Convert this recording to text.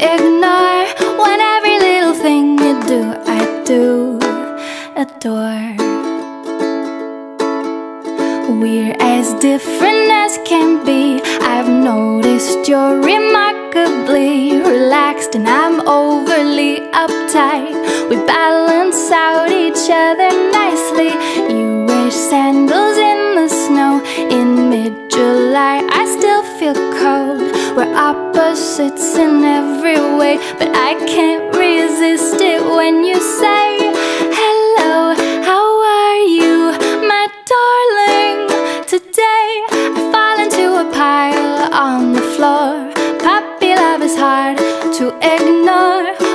ignore. When every little thing you do, I do adore. We're as different as can be. I've noticed you're remarkably relaxed, and I'm overly uptight. We balance out each other nicely. You wear sandals in the snow in mid July. I still feel cold. We're opposites in every way, but I can't resist it when you say, Hello, how are you, my darling? Today I fall into a pile on the floor. Puppy love is hard to ignore.